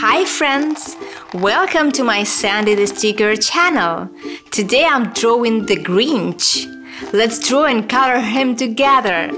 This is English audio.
Hi friends! Welcome to my Sandy the Sticker channel. Today I'm drawing the Grinch. Let's draw and color him together.